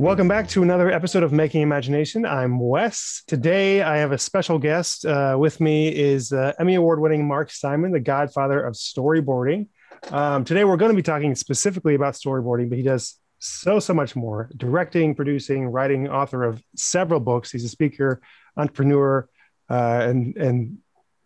Welcome back to another episode of Making Imagination. I'm Wes. Today I have a special guest. Uh, with me is uh, Emmy Award winning Mark Simon, the godfather of storyboarding. Um, today we're going to be talking specifically about storyboarding, but he does so, so much more directing, producing, writing, author of several books. He's a speaker, entrepreneur, uh, and, and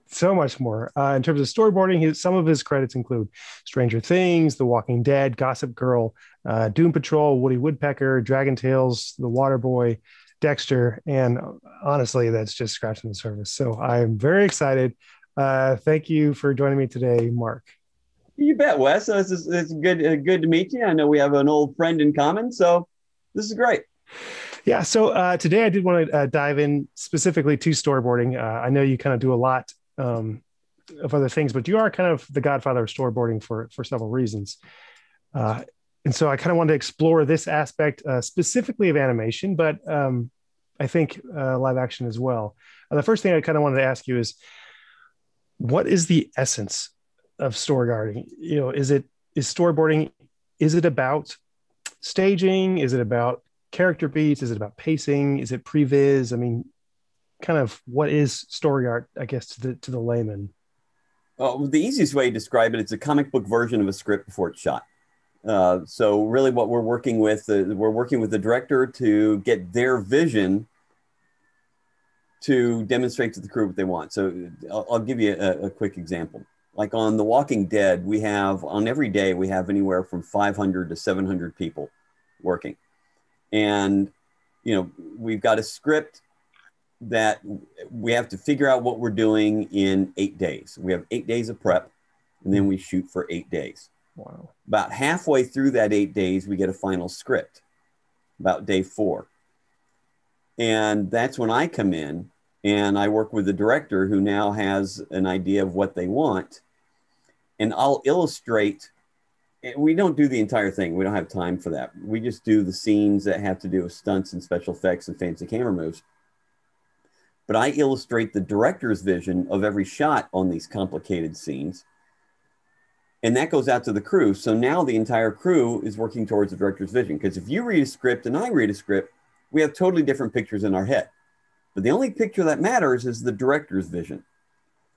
so much more. Uh, in terms of storyboarding, his, some of his credits include Stranger Things, The Walking Dead, Gossip Girl, uh, Doom Patrol, Woody Woodpecker, Dragon Tales, The Waterboy, Dexter, and honestly, that's just scratching the surface. So I'm very excited. Uh, thank you for joining me today, Mark. You bet, Wes. It's, it's good, uh, good to meet you. I know we have an old friend in common, so this is great. Yeah. So uh, today I did want to uh, dive in specifically to storyboarding. Uh, I know you kind of do a lot um, of other things, but you are kind of the godfather of storyboarding for for several reasons. And so I kind of wanted to explore this aspect uh, specifically of animation, but um, I think uh, live action as well. Uh, the first thing I kind of wanted to ask you is, what is the essence of storyboarding? You know, is it is storyboarding? Is it about staging? Is it about character beats? Is it about pacing? Is it previs? I mean, kind of what is story art? I guess to the to the layman. Well, the easiest way to describe it, it's a comic book version of a script before it's shot. Uh, so really, what we're working with, uh, we're working with the director to get their vision to demonstrate to the crew what they want. So I'll, I'll give you a, a, quick example. Like on The Walking Dead, we have on every day we have anywhere from 500 to 700 people working, and you know we've got a script that we have to figure out what we're doing in eight days. We have eight days of prep, and then we shoot for eight days. Wow. About halfway through that eight days, we get a final script about day four. And that's when I come in and I work with the director who now has an idea of what they want. And I'll illustrate. We don't do the entire thing. We don't have time for that. We just do the scenes that have to do with stunts and special effects and fancy camera moves. But I illustrate the director's vision of every shot on these complicated scenes and that goes out to the crew. So now the entire crew is working towards the director's vision. Because if you read a script and I read a script, we have totally different pictures in our head. But the only picture that matters is the director's vision.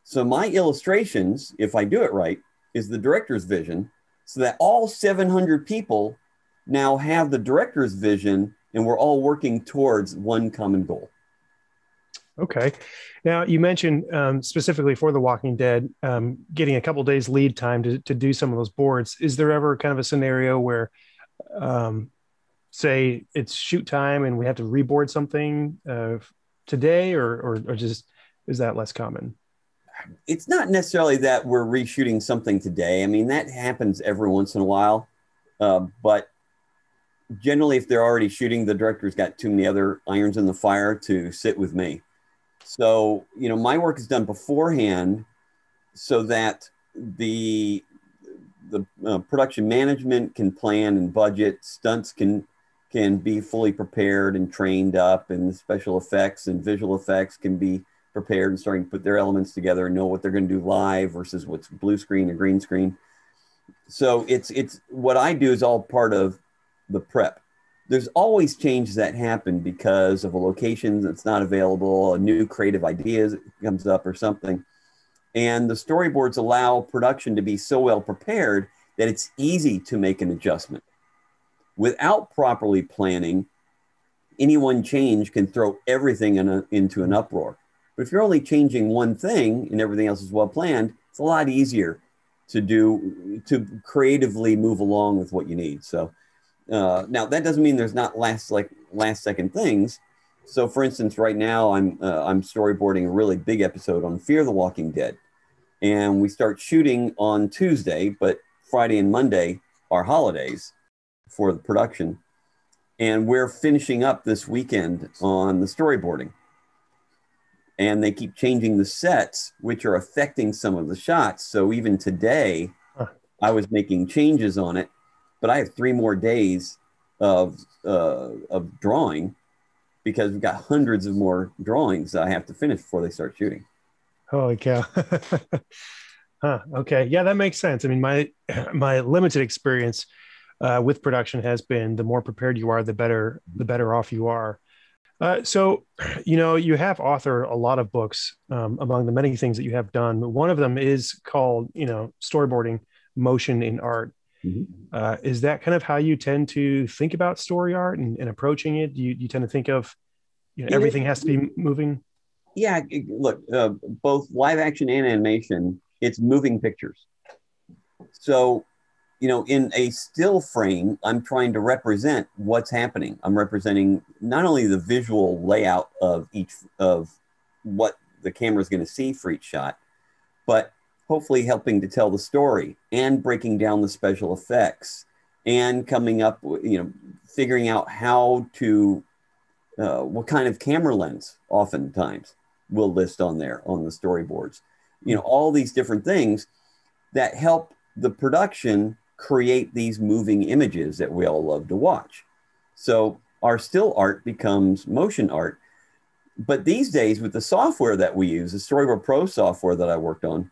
So my illustrations, if I do it right, is the director's vision, so that all 700 people now have the director's vision, and we're all working towards one common goal. Okay. Now you mentioned um, specifically for The Walking Dead, um, getting a couple days lead time to, to do some of those boards. Is there ever kind of a scenario where, um, say, it's shoot time and we have to reboard something uh, today, or, or, or just is that less common? It's not necessarily that we're reshooting something today. I mean, that happens every once in a while, uh, but generally, if they're already shooting, the director's got too many other irons in the fire to sit with me. So, you know, my work is done beforehand so that the the uh, production management can plan and budget, stunts can can be fully prepared and trained up, and the special effects and visual effects can be prepared and starting to put their elements together and know what they're going to do live versus what's blue screen or green screen. So it's it's what I do is all part of the prep there's always changes that happen because of a location that's not available, a new creative idea comes up or something. And the storyboards allow production to be so well prepared that it's easy to make an adjustment. Without properly planning, any one change can throw everything in a, into an uproar. But if you're only changing one thing and everything else is well planned, it's a lot easier to do to creatively move along with what you need. So uh, now that doesn't mean there's not last like last second things. So, for instance, right now I'm uh, I'm storyboarding a really big episode on Fear the Walking Dead, and we start shooting on Tuesday, but Friday and Monday are holidays for the production, and we're finishing up this weekend on the storyboarding. And they keep changing the sets, which are affecting some of the shots. So even today, I was making changes on it but I have three more days of uh, of drawing because we've got hundreds of more drawings that I have to finish before they start shooting. Holy cow! huh. Okay, yeah, that makes sense. I mean, my my limited experience uh, with production has been the more prepared you are, the better the better off you are. Uh, so, you know, you have authored a lot of books um, among the many things that you have done. One of them is called, you know, storyboarding motion in art. Mm-hmm. Uh, is that kind of how you tend to think about story art and, and approaching it? You, you tend to think of, you know, everything has to be moving. Yeah, look, uh, both live action and animation, it's moving pictures. So you know, in a still frame, I'm trying to represent what's happening. I'm representing not only the visual layout of each of what the camera is going to see for each shot, but hopefully helping to tell the story and breaking down the special effects and coming up, with you know, figuring out how to, uh, what kind of camera lens oftentimes will list on there on the storyboards. You know, all these different things that help the production create these moving images that we all love to watch. So our still art becomes motion art. But these days, with the software that we use, the Storyboard Pro software that I worked on,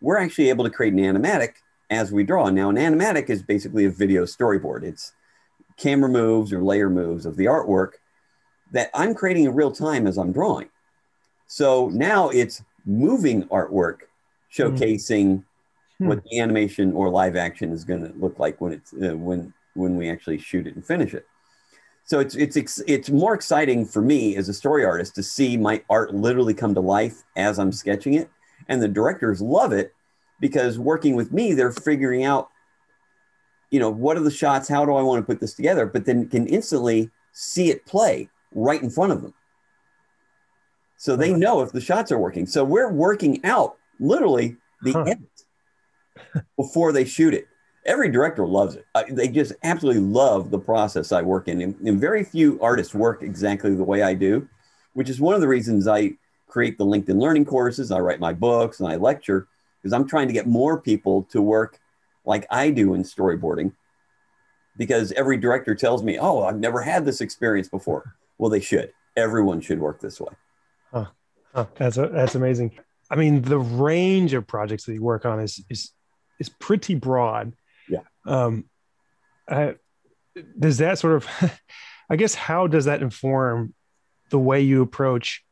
we're actually able to create an animatic as we draw. Now, an animatic is basically a video storyboard. It's camera moves or layer moves of the artwork that I'm creating in real time as I'm drawing. So now it's moving artwork showcasing hmm. what the animation or live action is going to look like when it's uh, when when we actually shoot it and finish it. So it's it's it's more exciting for me as a story artist to see my art literally come to life as I'm sketching it, and the directors love it because working with me, they're figuring out, you know, what are the shots? How do I want to put this together? But then can instantly see it play right in front of them. So they know if the shots are working. So we're working out literally the huh before they shoot it. Every director loves it. Uh, they just absolutely love the process I work in. And, and very few artists work exactly the way I do, which is one of the reasons I create the LinkedIn learning courses, I write my books, and I lecture, because I'm trying to get more people to work like I do in storyboarding. Because every director tells me, oh, I've never had this experience before. Well, they should. Everyone should work this way. Huh. Huh. That's, a, that's amazing. I mean, the range of projects that you work on is, is is pretty broad. Yeah. Um, uh, does that sort of, I guess, how does that inform the way you approach?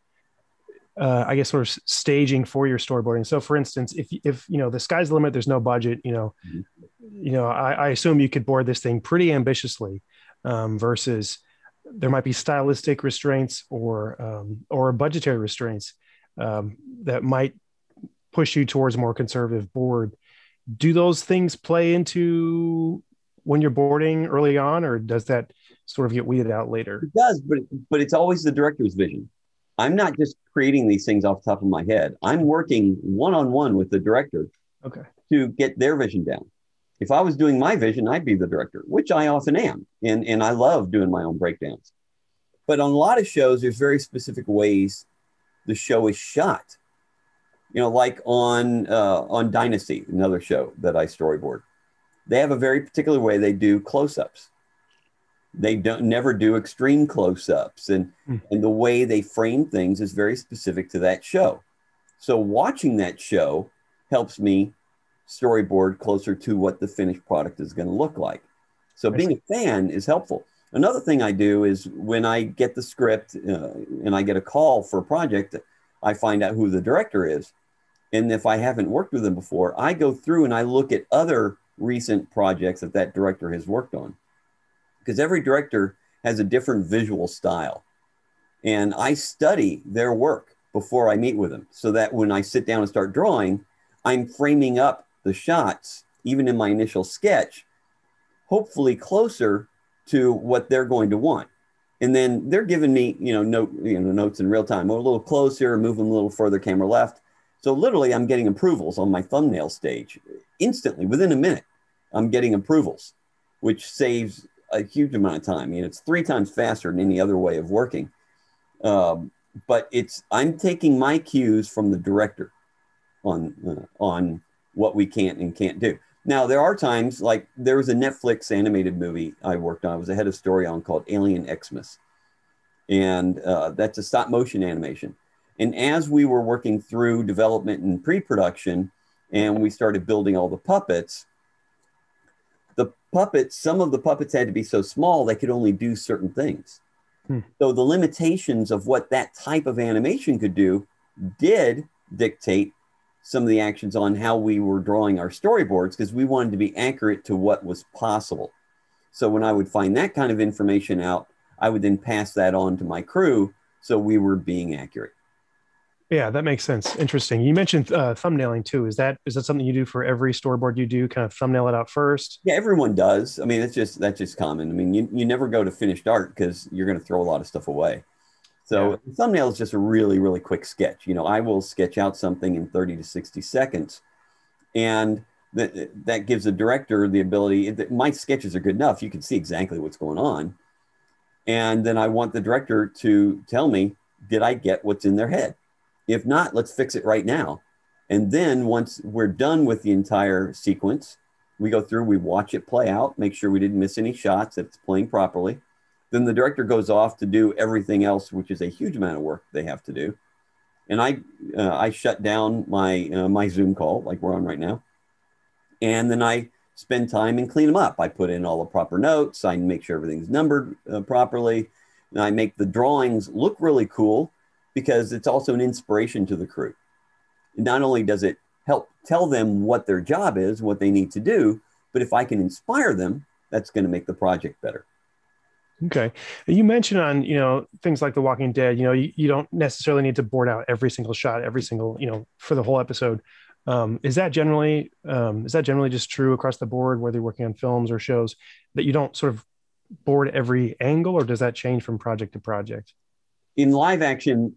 Uh, I guess sort of staging for your storyboarding. So, for instance, if if you know the sky's the limit, there's no budget. You know, mm-hmm. you know, I, I, assume you could board this thing pretty ambitiously, um, versus there might be stylistic restraints or um, or budgetary restraints um, that might push you towards more conservative board do those things play into when you're boarding early on or does that sort of get weeded out later it does but but it's always the director's vision i'm not just creating these things off the top of my head. I'm working one-on-one with the director okay. to get their vision down. If i was doing my vision i'd be the director which i often am. And and i love doing my own breakdowns. But on a lot of shows there's very specific ways the show is shot. You know, like on uh, on Dynasty, another show that I storyboard. They have a very particular way they do close-ups. They don't never do extreme close-ups, and mm. and the way they frame things is very specific to that show. So watching that show helps me storyboard closer to what the finished product is going to look like. So being a fan is helpful. Another thing I do is when I get the script uh, and I get a call for a project, I find out who the director is. And if I haven't worked with them before, I go through and I look at other recent projects that that director has worked on. Because every director has a different visual style. And I study their work before I meet with them so that when I sit down and start drawing, I'm framing up the shots, even in my initial sketch, hopefully closer to what they're going to want. And then they're giving me, you know, note, you know, notes in real time. Oh, a little closer, move them a little further, camera left. So literally, I'm getting approvals on my thumbnail stage instantly within a minute. I'm getting approvals, which saves a huge amount of time. I mean, it's three times faster than any other way of working. Um, but it's I'm taking my cues from the director on uh, on what we can't and can't do. Now there are times like there was a Netflix animated movie I worked on. I was a head of story on called Alien Xmas, and uh, that's a stop motion animation. And as we were working through development and pre production, and we started building all the puppets, the puppets, some of the puppets had to be so small they could only do certain things. Hmm. So the limitations of what that type of animation could do did dictate some of the actions on how we were drawing our storyboards because we wanted to be accurate to what was possible. So when I would find that kind of information out, I would then pass that on to my crew so we were being accurate. Yeah, that makes sense. Interesting. You mentioned uh, thumbnailing too. Is that is that something you do for every storyboard you do? Kind of thumbnail it out first. Yeah, everyone does. I mean, it's just that's just common. I mean, you, you never go to finished art because you're going to throw a lot of stuff away. So yeah. thumbnail is just a really really quick sketch. You know, I will sketch out something in 30 to 60 seconds, and that that gives the director the ability. That my sketches are good enough. You can see exactly what's going on, and then I want the director to tell me, did I get what's in their head? If not, let's fix it right now. And then once we're done with the entire sequence, we go through, we watch it play out, make sure we didn't miss any shots, that it's playing properly. Then the director goes off to do everything else, which is a huge amount of work they have to do. And I, uh, I shut down my, uh, my Zoom call, like we're on right now. And then I spend time and clean them up. I put in all the proper notes. I make sure everything's numbered uh, properly. And I make the drawings look really cool because it's also an inspiration to the crew. Not only does it help tell them what their job is, what they need to do, but if I can inspire them, that's going to make the project better. Okay. You mentioned on, you know, things like The Walking Dead, you know, you, you don't necessarily need to board out every single shot, every single, you know, for the whole episode. Um, is that generally, um, is that generally just true across the board, whether you're working on films or shows that you don't sort of board every angle or does that change from project to project? In live action,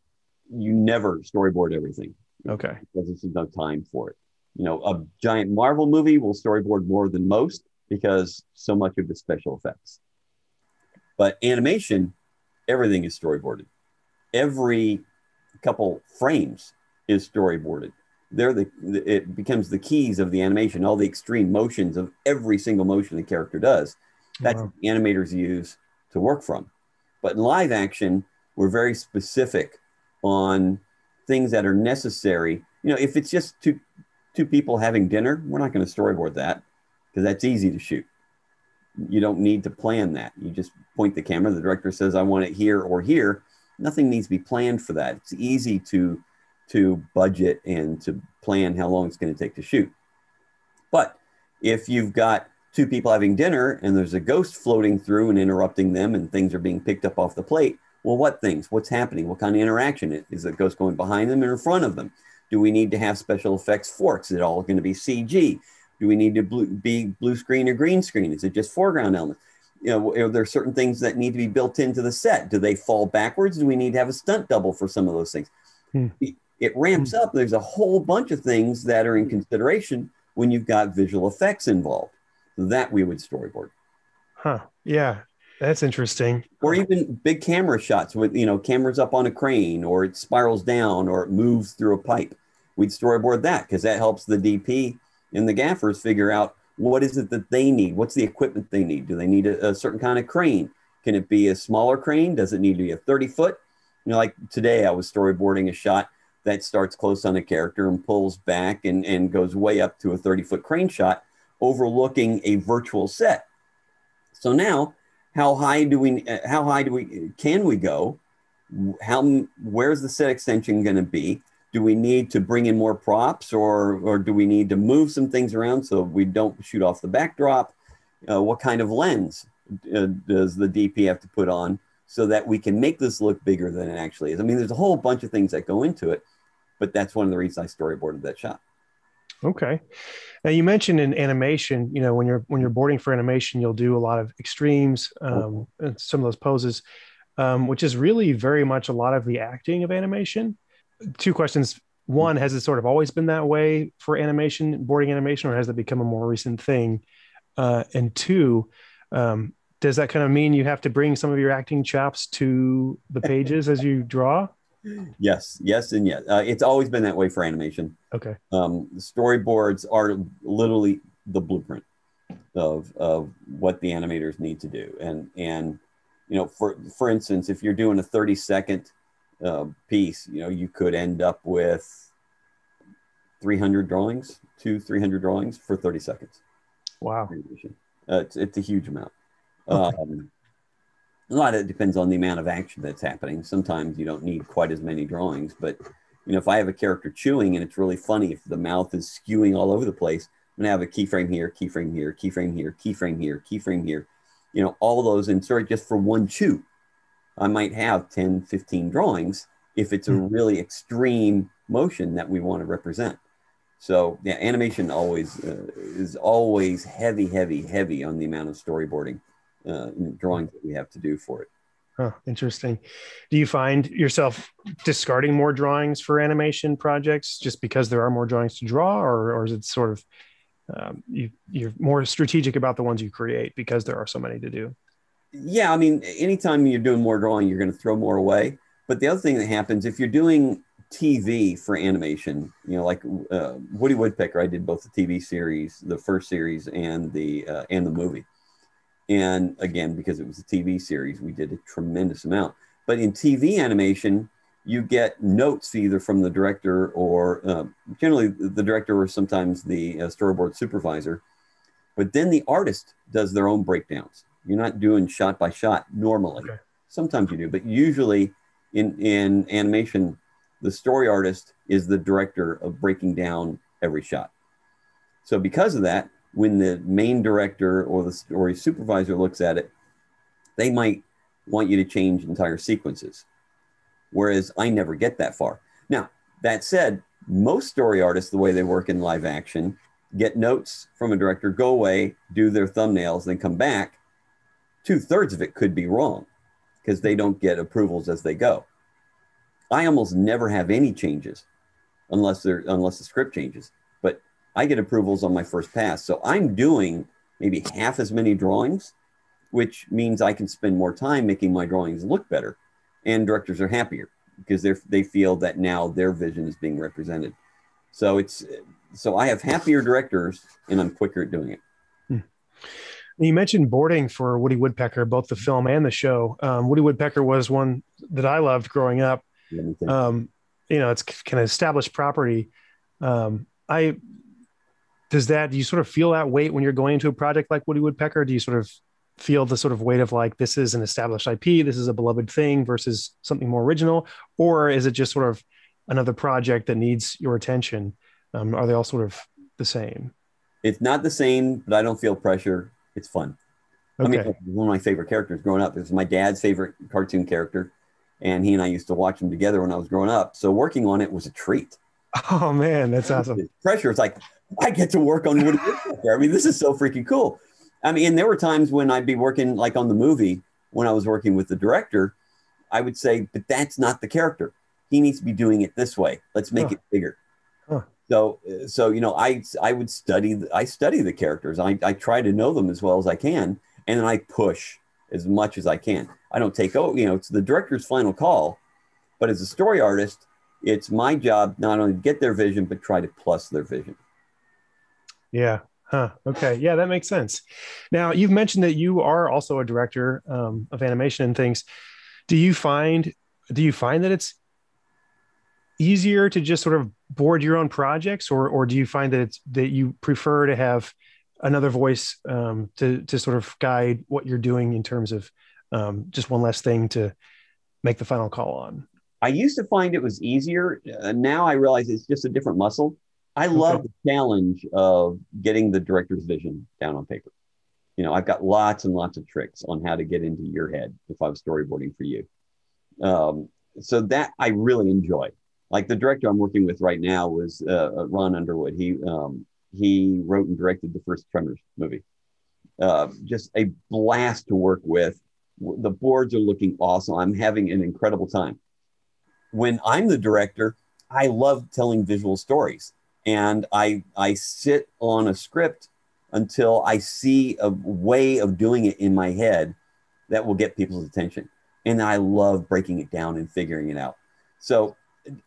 you never storyboard everything. Okay. Because there's no time for it. You know, a giant Marvel movie will storyboard more than most because so much of the special effects. But animation, everything is storyboarded. Every couple frames is storyboarded. They're the it becomes the keys of the animation, all the extreme motions of every single motion the character does. That's wow. animators use to work from. But in live action, we're very specific on things that are necessary. You know, if it's just two two people having dinner, we're not going to storyboard that because that's easy to shoot. You don't need to plan that. You just point the camera. The director says, "I want it here or here." Nothing needs to be planned for that. It's easy to to budget and to plan how long it's going to take to shoot. But if you've got two people having dinner and there's a ghost floating through and interrupting them and things are being picked up off the plate, well, what things? What's happening? What kind of interaction is the ghost going behind them or in front of them? Do we need to have special effects forks? Is it all going to be CG? Do we need to blue, be blue screen or green screen? Is it just foreground elements? You know, are there certain things that need to be built into the set? Do they fall backwards? Do we need to have a stunt double for some of those things? Hmm. It ramps hmm. up. There's a whole bunch of things that are in consideration when you've got visual effects involved. that we would storyboard. Huh. Yeah. That's interesting. Or even big camera shots with, you know, cameras up on a crane or it spirals down or it moves through a pipe. We'd storyboard that because that helps the DP and the gaffers figure out what is it that they need? What's the equipment they need? Do they need a, a certain kind of crane? Can it be a smaller crane? Does it need to be a 30 foot? You know, like today I was storyboarding a shot that starts close on a character and pulls back and, and goes way up to a 30 foot crane shot overlooking a virtual set. So now how high do we how high do we can we go? How where's the set extension going to be? Do we need to bring in more props or or do we need to move some things around so we don't shoot off the backdrop? Uh, what kind of lens uh, does the dp have to put on so that we can make this look bigger than it actually is? I mean there's a whole bunch of things that go into it but that's one of the reasons i storyboarded that shot Okay. Now you mentioned in animation, you know, when you're when you're boarding for animation, you'll do a lot of extremes, um, and some of those poses, um, which is really very much a lot of the acting of animation. Two questions: One, has it sort of always been that way for animation, boarding animation, or has it become a more recent thing? Uh, and two, um, does that kind of mean you have to bring some of your acting chops to the pages as you draw? Yes, yes, and yes. Uh, it's always been that way for animation. Okay. Um, storyboards are literally the blueprint of of what the animators need to do, and and you know, for for instance, if you're doing a 30 second uh, piece, you know, you could end up with 300 drawings, two 300 drawings for 30 seconds. Wow. Uh, it's, it's a huge amount. Okay. Um, a lot of it depends on the amount of action that's happening. Sometimes you don't need quite as many drawings, but you know, if I have a character chewing and it's really funny, if the mouth is skewing all over the place, I'm gonna have a keyframe here, keyframe here, keyframe here, keyframe here, keyframe here, you know, all those insert just for one chew. I might have 10, 15 drawings if it's a hmm. really extreme motion that we want to represent. So yeah, animation always uh, is always heavy, heavy, heavy on the amount of storyboarding uh, drawings that we have to do for it. Huh, interesting. Do you find yourself discarding more drawings for animation projects just because there are more drawings to draw, or, or is it sort of um, you, you're more strategic about the ones you create because there are so many to do? Yeah, I mean, anytime you're doing more drawing, you're going to throw more away. But the other thing that happens if you're doing TV for animation, you know, like uh, Woody Woodpecker, I did both the TV series, the first series, and the uh, and the movie. And again, because it was a TV series, we did a tremendous amount. But in TV animation, you get notes either from the director or uh, generally the director or sometimes the uh, storyboard supervisor. But then the artist does their own breakdowns. You're not doing shot by shot normally. Okay. Sometimes you do, but usually in, in animation, the story artist is the director of breaking down every shot. So because of that, when the main director or the story supervisor looks at it, they might want you to change entire sequences. Whereas I never get that far. Now, that said, most story artists, the way they work in live action, get notes from a director, go away, do their thumbnails, then come back. Two thirds of it could be wrong because they don't get approvals as they go. I almost never have any changes unless there unless the script changes. I get approvals on my first pass. So I'm doing maybe half as many drawings, which means I can spend more time making my drawings look better. And directors are happier because they they feel that now their vision is being represented. So it's so I have happier directors and I'm quicker at doing it. Hmm. You mentioned boarding for Woody Woodpecker, both the film and the show. Um, Woody Woodpecker was one that I loved growing up um, you know, it's kind of established property. Um, I does that do you sort of feel that weight when you're going into a project like Woody Woodpecker? Do you sort of feel the sort of weight of like this is an established IP, this is a beloved thing versus something more original, or is it just sort of another project that needs your attention? Um, are they all sort of the same? It's not the same, but I don't feel pressure. It's fun. Okay. I mean, one of my favorite characters growing up This is my dad's favorite cartoon character and he and I used to watch them together when I was growing up. So working on it was a treat. Oh man, that's awesome. Pressure. It's like I get to work on Woody Woodpecker. I mean, this is so freaking cool. I mean, and there were times when I'd be working like on the movie when I was working with the director, I would say, but that's not the character. He needs to be doing it this way. Let's make huh. it bigger. Huh. So, so you know, I I would study I study the characters. I I try to know them as well as I can, and then I push as much as I can. I don't take oh, you know, it's the director's final call, but as a story artist, it's my job not only to get their vision but try to plus their vision. Yeah. Huh. Okay. Yeah, that makes sense. Now you've mentioned that you are also a director um, of animation and things. Do you find do you find that it's easier to just sort of board your own projects, or or do you find that it's that you prefer to have another voice um, to to sort of guide what you're doing in terms of um, just one less thing to make the final call on. I used to find it was easier. Uh, now I realize it's just a different muscle. I love okay. the challenge of getting the director's vision down on paper. You know, I've got lots and lots of tricks on how to get into your head if I was storyboarding for you. Um, so that I really enjoy. Like the director I'm working with right now was uh, Ron Underwood. He um, he wrote and directed the first Tremors movie. Uh, just a blast to work with. The boards are looking awesome. I'm having an incredible time. When I'm the director, I love telling visual stories, and I I sit on a script until I see a way of doing it in my head that will get people's attention. And I love breaking it down and figuring it out. So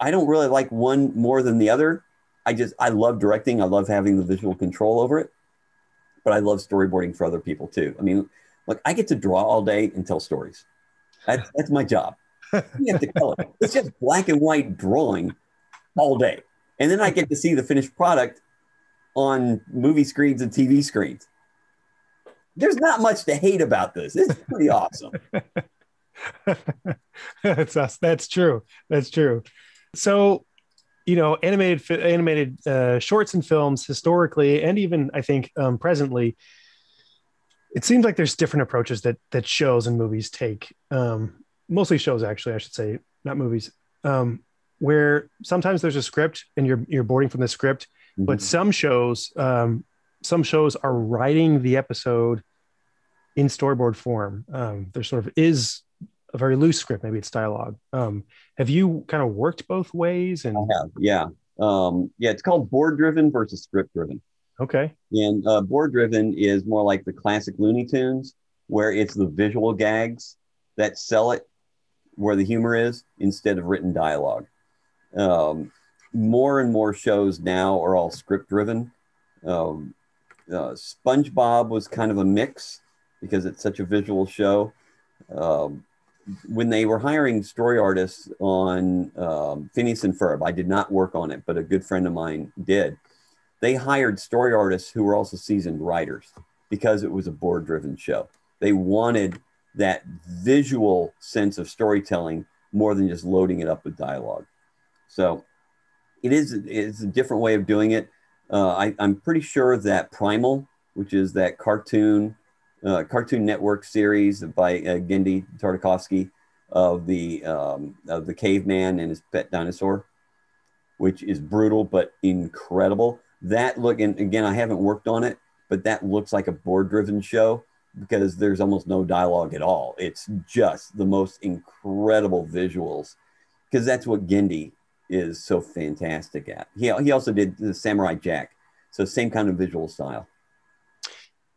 I don't really like one more than the other. I just I love directing. I love having the visual control over it, but I love storyboarding for other people too. I mean, look, I get to draw all day and tell stories. That's that's my job. You have to color. It's just black and white drawing all day, and then I get to see the finished product on movie screens and TV screens. there's not much to hate about this. It's pretty awesome. that's us. that's true. That's true. So, you know, animated animated uh, shorts and films historically, and even I think um, presently, it seems like there's different approaches that that shows and movies take. Um, mostly shows, actually, I should say, not movies. Um, where sometimes there's a script and you're you're boarding from the script, mm-hmm. but some shows um, some shows are writing the episode in storyboard form. Um, there sort of is a very loose script, maybe it's dialogue. Um, have you kind of worked both ways? And I have, yeah, um, yeah. It's called board driven versus script driven. Okay. And uh, board driven is more like the classic Looney Tunes, where it's the visual gags that sell it, where the humor is, instead of written dialogue. Um, more and more shows now are all script driven. Um, uh, SpongeBob was kind of a mix because it's such a visual show. Um, when they were hiring story artists on um, Phineas and Ferb, I did not work on it, but a good friend of mine did. They hired story artists who were also seasoned writers because it was a board driven show. They wanted that visual sense of storytelling more than just loading it up with dialogue. So it is it's a different way of doing it. Uh, I, am pretty sure that Primal, which is that cartoon uh, Cartoon Network series by uh, Genndy Tartakovsky of the um, of the caveman and his pet dinosaur, which is brutal but incredible. That look, and again, I haven't worked on it, but that looks like a board-driven show because there's almost no dialogue at all. It's just the most incredible visuals because that's what Genndy is so fantastic at. He, he also did the Samurai Jack. So same kind of visual style.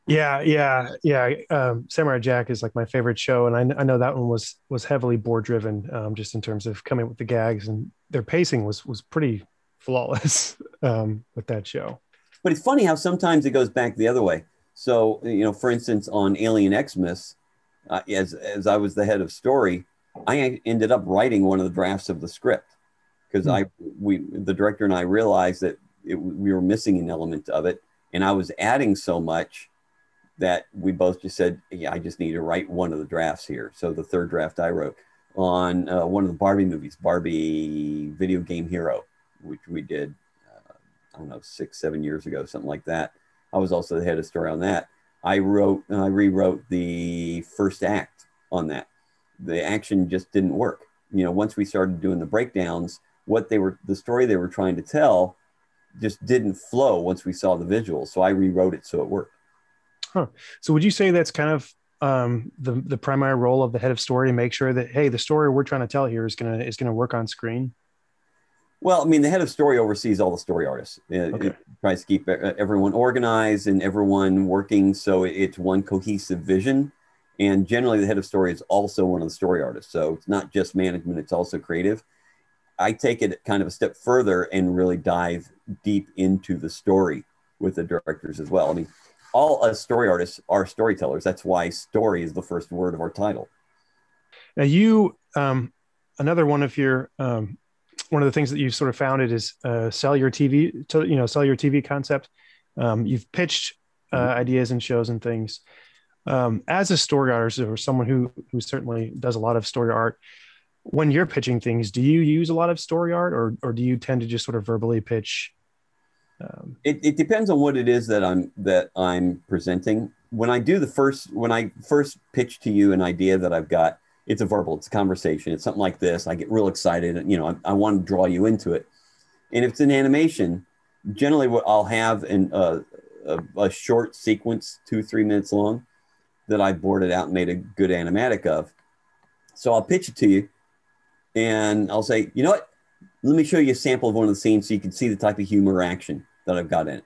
Yeah, yeah, yeah. Um, Samurai Jack is like my favorite show, and I, I know that one was was heavily board driven, um, just in terms of coming with the gags, and their pacing was was pretty flawless um, with that show. But it's funny how sometimes it goes back the other way. So you know, for instance, on Alien Xmas, uh, as as I was the head of story, I ended up writing one of the drafts of the script because hmm. I we the director and I realized that it, we were missing an element of it, and I was adding so much that we both just said, yeah, I just need to write one of the drafts here. So the third draft I wrote on uh, one of the Barbie movies, Barbie Video Game Hero, which we did, uh, I don't know, six, seven years ago, something like that. I was also the head of story on that. I wrote, uh, I rewrote the first act on that. The action just didn't work. You know, once we started doing the breakdowns, what they were, the story they were trying to tell just didn't flow once we saw the visuals. So I rewrote it so it worked. Huh. So would you say that's kind of um, the the primary role of the head of story to make sure that hey, the story we're trying to tell here is gonna is gonna work on screen? Well, I mean, the head of story oversees all the story artists. It, okay. it tries to keep everyone organized and everyone working so it's one cohesive vision. And generally, the head of story is also one of the story artists. So it's not just management; it's also creative. I take it kind of a step further and really dive deep into the story with the directors as well. I mean, all us story artists are storytellers. That's why story is the first word of our title. Now, you, um, another one of your, um, one of the things that you've sort of founded is uh, sell your TV, to, you know, sell your TV concept. Um, you've pitched uh, mm-hmm. ideas and shows and things. Um, as a story artist or someone who who certainly does a lot of story art, when you're pitching things, do you use a lot of story art, or or do you tend to just sort of verbally pitch um, it, it depends on what it is that I'm that I'm presenting. When I do the first, when I first pitch to you an idea that I've got, it's a verbal, it's a conversation, it's something like this. I get real excited, and you know, I, I want to draw you into it. And if it's an animation, generally what I'll have in uh, a, a short sequence, two three minutes long, that I boarded out and made a good animatic of. So I'll pitch it to you, and I'll say, you know what? Let me show you a sample of one of the scenes so you can see the type of humor or action that I've got in it.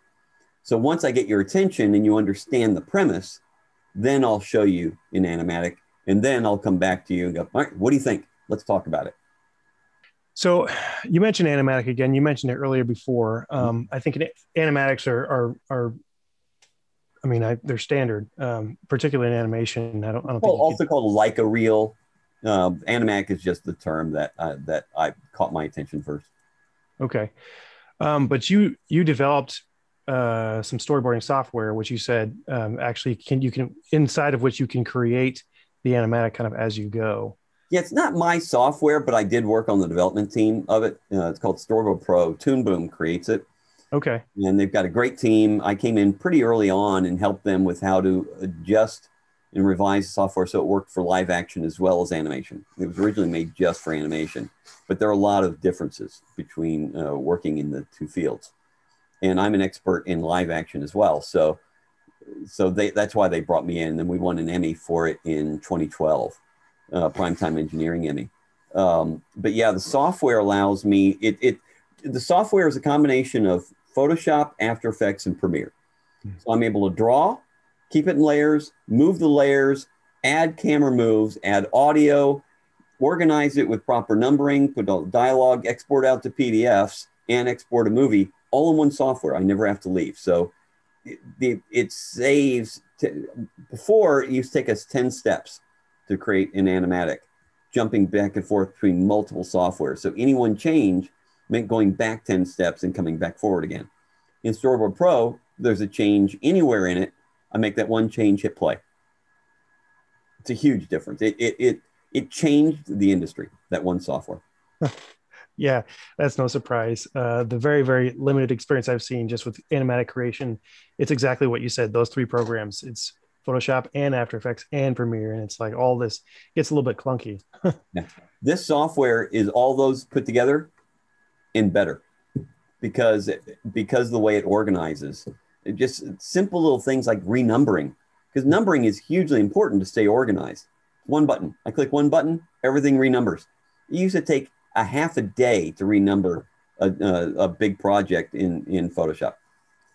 So once I get your attention and you understand the premise, then I'll show you in animatic, and then I'll come back to you and go, all right, what do you think? Let's talk about it. So you mentioned animatic again. You mentioned it earlier before. Um, I think animatics are, are, are I mean, I, they're standard, um, particularly in animation. I don't, I don't well, think also could... called like a reel. Uh, animatic is just the term that uh, that I caught my attention first. Okay, um, but you you developed uh, some storyboarding software, which you said um, actually can you can inside of which you can create the animatic kind of as you go. Yeah, it's not my software, but I did work on the development team of it. Uh, it's called Storyboard Pro. Toon Boom creates it. Okay. And they've got a great team. I came in pretty early on and helped them with how to adjust and revise the software so it worked for live action as well as animation. It was originally made just for animation, but there are a lot of differences between uh, working in the two fields. And I'm an expert in live action as well. So, so they, that's why they brought me in. And we won an Emmy for it in 2012, uh, Primetime Engineering Emmy. Um, but yeah, the software allows me, it, it, the software is a combination of Photoshop, After Effects, and Premiere. So I'm able to draw, keep it in layers, move the layers, add camera moves, add audio, organize it with proper numbering, put dialogue, export out to PDFs, and export a movie all in one software. I never have to leave. So it, it, it saves, t- before it used to take us 10 steps to create an animatic, jumping back and forth between multiple software. So any one change meant going back 10 steps and coming back forward again. In Storyboard Pro, there's a change anywhere in it. I make that one change, hit play. It's a huge difference. It, it, it, it changed the industry, that one software. yeah, that's no surprise. Uh, the very, very limited experience I've seen just with animatic creation, it's exactly what you said. Those three programs, it's Photoshop and After Effects and Premiere, and it's like all this gets a little bit clunky. yeah. This software is all those put together and better because because the way it organizes just simple little things like renumbering because numbering is hugely important to stay organized. One button i click one button everything renumbers. It used to take a half a day to renumber a, a, a big project in in photoshop.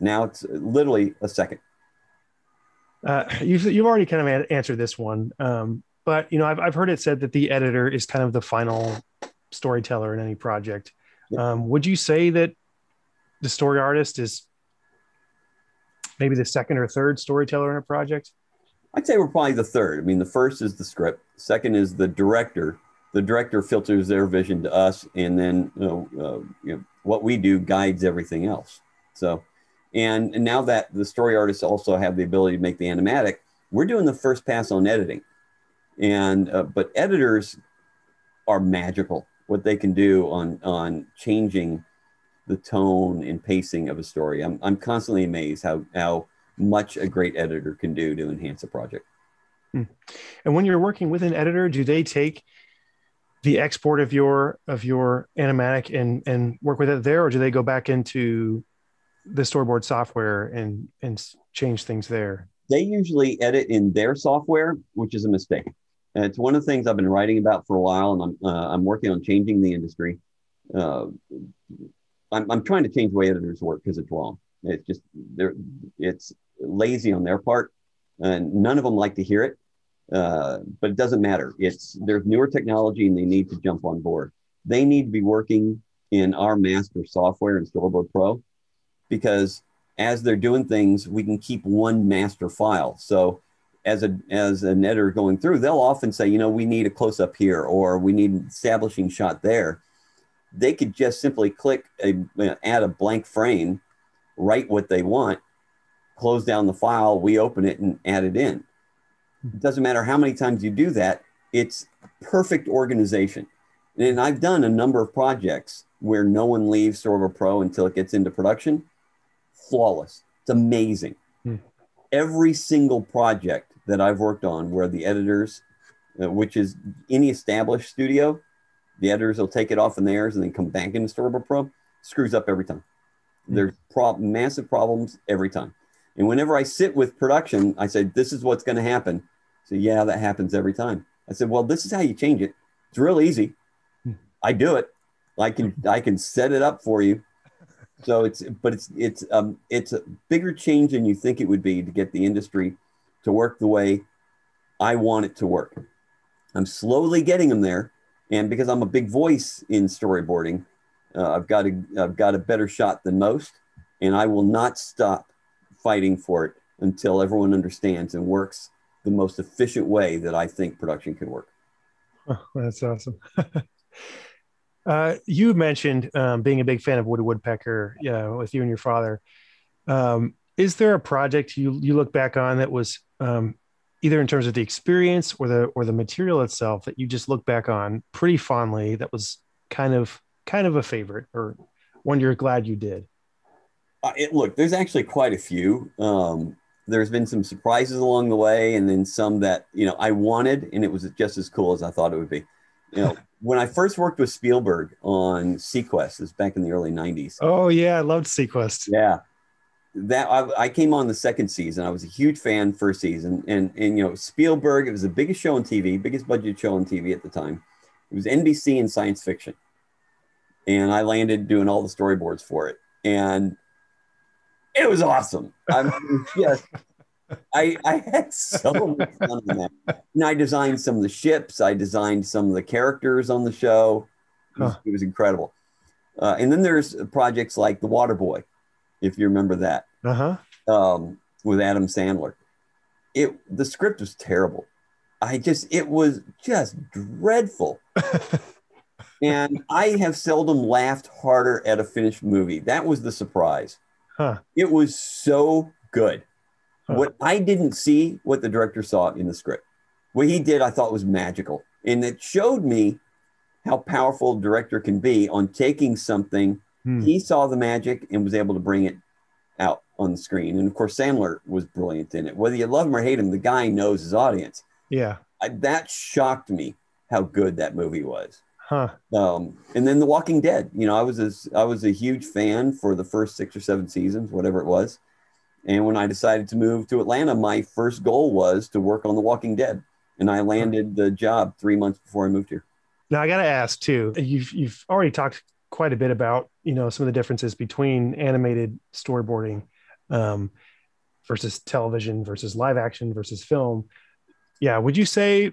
Now it's literally a second. Uh, you've, you've already kind of answered this one um, but you know I've, I've heard it said that the editor is kind of the final storyteller in any project. Um, would you say that the story artist is maybe the second or third storyteller in a project? I'd say we're probably the third. I mean, the first is the script, second is the director. The director filters their vision to us, and then you know, uh, you know, what we do guides everything else. So, and, and now that the story artists also have the ability to make the animatic, we're doing the first pass on editing. And uh, but editors are magical what they can do on on changing the tone and pacing of a story. I'm I'm constantly amazed how how much a great editor can do to enhance a project. Hmm. And when you're working with an editor, do they take the export of your of your animatic and and work with it there, or do they go back into the storyboard software and and change things there? They usually edit in their software, which is a mistake. And it's one of the things I've been writing about for a while, and I'm uh, I'm working on changing the industry. Uh, I'm I'm trying to change the way editors work because it's wrong. It's just they're it's lazy on their part, and none of them like to hear it. Uh, but it doesn't matter. It's there's newer technology, and they need to jump on board. They need to be working in our master software in Storyboard Pro, because as they're doing things, we can keep one master file. So as a as an editor going through, they'll often say, you know, we need a close up here or we need an establishing shot there. They could just simply click a add a blank frame, write what they want, close down the file, we open it and add it in. It doesn't matter how many times you do that, it's perfect organization. And I've done a number of projects where no one leaves Storyboard Pro until it gets into production. Flawless. It's amazing. Hmm. Every single project that I've worked on where the editors, uh, which is any established studio, the editors will take it off in theirs and then come back into Storyboard Pro, screws up every time. Mm-hmm. There's prob- massive problems every time. And whenever I sit with production, I say, this is what's going to happen. So, yeah, that happens every time. I said, well, this is how you change it. It's real easy. I do it. I can I can set it up for you. So it's but it's it's um it's a bigger change than you think it would be to get the industry to work the way I want it to work. I'm slowly getting them there. And because I'm a big voice in storyboarding, uh, I've got a, I've got a better shot than most. And I will not stop fighting for it until everyone understands and works the most efficient way that I think production can work. Oh, that's awesome. uh, you mentioned um, being a big fan of Woody Woodpecker with you and your father. Um, is there a project you you look back on that was um, either in terms of the experience or the or the material itself that you just look back on pretty fondly that was kind of kind of a favorite or one you're glad you did? Uh, it, look, there's actually quite a few. Um, there's been some surprises along the way, and then some that you know I wanted, and it was just as cool as I thought it would be. You know, when I first worked with Spielberg on seaQuest, this back in the early '90s. Oh yeah, I loved seaQuest. Yeah, that I, I, came on the second season. I was a huge fan first season, and and you know Spielberg. It was the biggest show on TV, biggest budget show on TV at the time. It was NBC and science fiction, and I landed doing all the storyboards for it, and it was awesome. I'm yes. I, I had so much fun on that. And I designed some of the ships. I designed some of the characters on the show. It was, huh. it was incredible. Uh, and then there's projects like The Waterboy, if you remember that, uh-huh. um, with Adam Sandler. It the script was terrible. I just it was just dreadful. and I have seldom laughed harder at a finished movie. That was the surprise. Huh. It was so good. Huh. What I didn't see, what the director saw in the script. What he did, I thought was magical. And it showed me how powerful a director can be on taking something. Hmm. He saw the magic and was able to bring it out on the screen. And of course, Sandler was brilliant in it. Whether you love him or hate him, the guy knows his audience. Yeah. I, that shocked me how good that movie was. Huh. Um, and then The Walking Dead. You know, I was a, I was a huge fan for the first six or seven seasons, whatever it was. And when I decided to move to Atlanta, my first goal was to work on The Walking Dead, and I landed the job three months before I moved here. Now I got to ask too. You've you've already talked quite a bit about you know some of the differences between animated storyboarding um, versus television versus live action versus film. Yeah, would you say,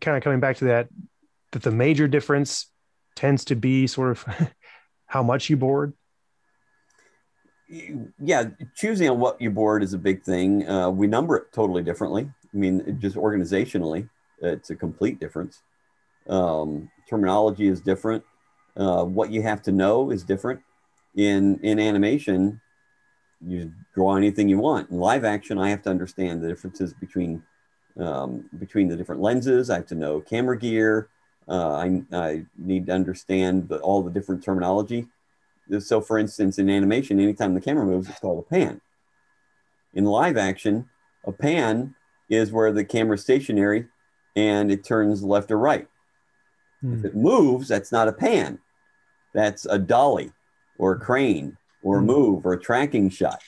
kind of coming back to that, that the major difference tends to be sort of how much you board? Yeah, choosing on what you board is a big thing. Uh, we number it totally differently. I mean, just organizationally, it's a complete difference. Um, terminology is different. Uh, what you have to know is different. In in animation, you draw anything you want. In live action, I have to understand the differences between um, between the different lenses. I have to know camera gear. Uh, I, I need to understand the, all the different terminology. So, for instance, in animation, anytime the camera moves, it's called a pan. In live action, a pan is where the camera is stationary and it turns left or right. Hmm. If it moves, that's not a pan. That's a dolly or a crane or a hmm. move or a tracking shot.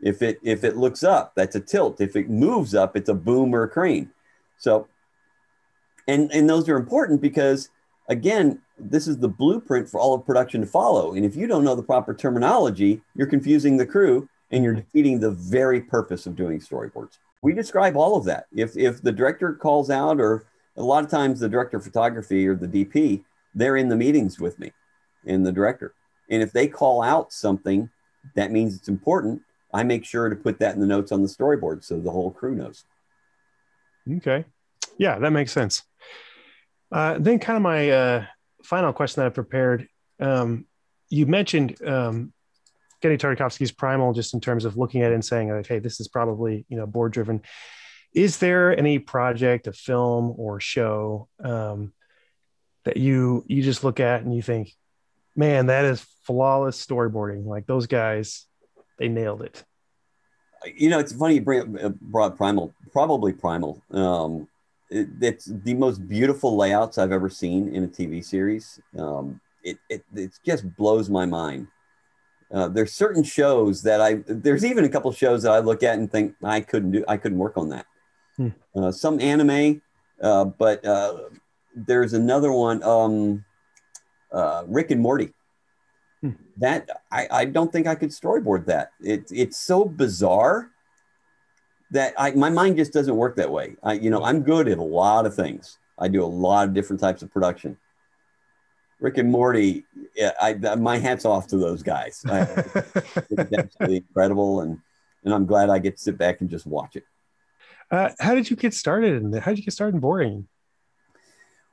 If it if it looks up, that's a tilt. If it moves up, it's a boom or a crane. So and and those are important because again, this is the blueprint for all of production to follow. And if you don't know the proper terminology, you're confusing the crew and you're hmm. defeating the very purpose of doing storyboards. We describe all of that. If if the director calls out or a lot of times the director of photography or the DP, they're in the meetings with me and the director. And if they call out something, that means it's important. I make sure to put that in the notes on the storyboard so the whole crew knows. Okay. Yeah, that makes sense. Uh, then, kind of my uh, final question that I prepared. Um, you mentioned um, Genndy Tartakovsky's Primal, just in terms of looking at it and saying, like, "Hey, this is probably you know board driven." Is there any project, a film or show um, that you you just look at and you think, man, that is flawless storyboarding. Like those guys, they nailed it. You know, it's funny you bring up, uh, brought Primal, probably Primal. Um, it, it's the most beautiful layouts I've ever seen in a TV series. Um, it, it, it just blows my mind. Uh, there's certain shows that I there's even a couple shows that I look at and think I couldn't do I couldn't work on that. Hmm. Uh, some anime, uh, but uh, there's another one, um, uh, Rick and Morty. Hmm. That I, I don't think I could storyboard that. It, it's so bizarre that I, my mind just doesn't work that way. I, you know, I'm good at a lot of things. I do a lot of different types of production. Rick and Morty, I, I my hats off to those guys. I, it's absolutely incredible, and and I'm glad I get to sit back and just watch it. Uh, how did you get started in How did you get started in boring?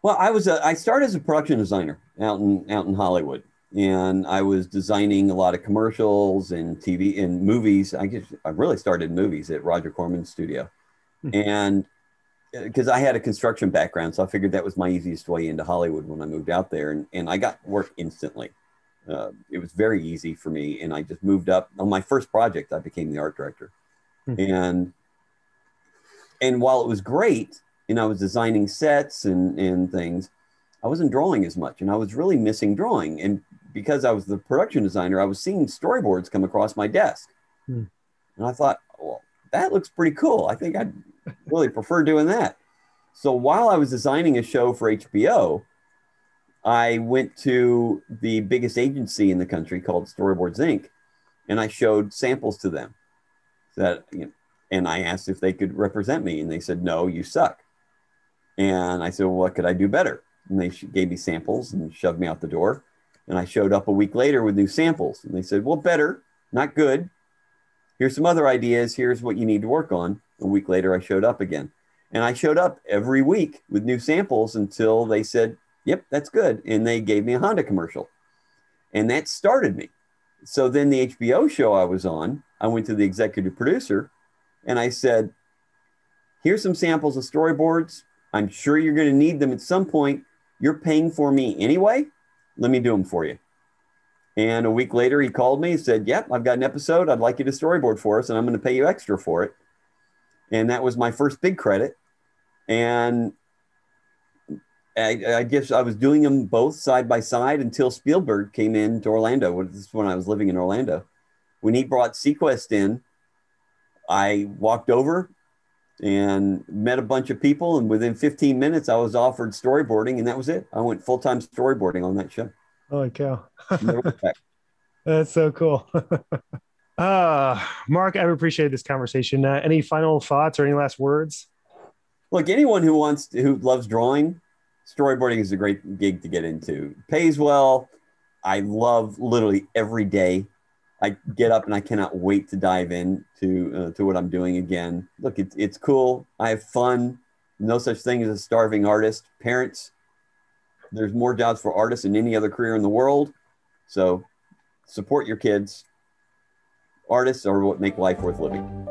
Well, I was a, I started as a production designer out in out in Hollywood, and I was designing a lot of commercials and TV and movies. I guess I really started movies at Roger Corman's studio, Hmm. and because I had a construction background, so I figured that was my easiest way into Hollywood when I moved out there, and, and I got work instantly. Uh, it was very easy for me, and I just moved up. On my first project, I became the art director, Hmm. and and while it was great, and I was designing sets and and things, I wasn't drawing as much, and I was really missing drawing. And because I was the production designer, I was seeing storyboards come across my desk, Hmm. and I thought, well, that looks pretty cool. I think I'd really prefer doing that. So while I was designing a show for HBO, I went to the biggest agency in the country called Storyboards Inc. and I showed samples to them that you know, and I asked if they could represent me and they said no, you suck. And I said, well, what could I do better? And they gave me samples and shoved me out the door. And I showed up a week later with new samples and they said, well, better, not good. Here's some other ideas. Here's what you need to work on. A week later, I showed up again. And I showed up every week with new samples until they said, Yep, that's good. And they gave me a Honda commercial. And that started me. So then the HBO show I was on, I went to the executive producer and I said, Here's some samples of storyboards. I'm sure you're going to need them at some point. You're paying for me anyway. Let me do them for you. And a week later, he called me and said, Yep, I've got an episode. I'd like you to storyboard for us, and I'm going to pay you extra for it. And that was my first big credit. And I, I guess I was doing them both side by side until Spielberg came in to Orlando. This is when I was living in Orlando. When he brought seaQuest in, I walked over and met a bunch of people. And within 15 minutes, I was offered storyboarding, and that was it. I went full time storyboarding on that show. Holy cow. That's so cool. uh, Mark, I've appreciated this conversation. Uh, any final thoughts or any last words? Look, anyone who wants to, who loves drawing, storyboarding is a great gig to get into. Pays well. I love literally every day. I get up and I cannot wait to dive in to uh, to what I'm doing again. Look, it's it's cool. I have fun. No such thing as a starving artist. Parents, there's more jobs for artists than any other career in the world. So support your kids. Artists are what make life worth living.